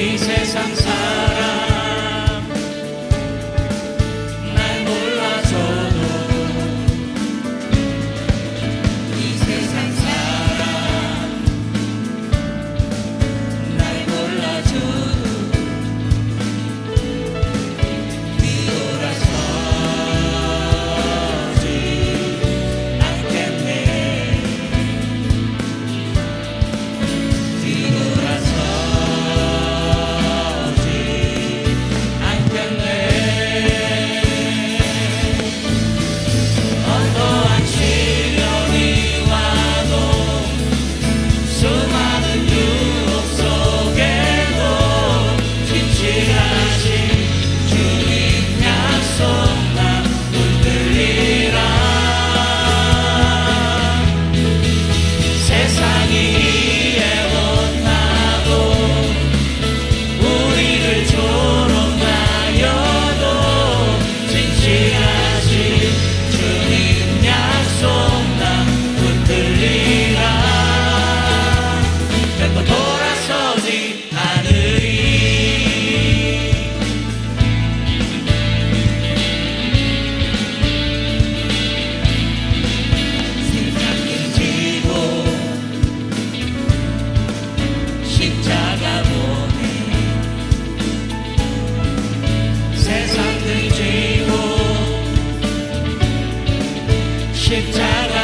이 세상 사랑. 십자가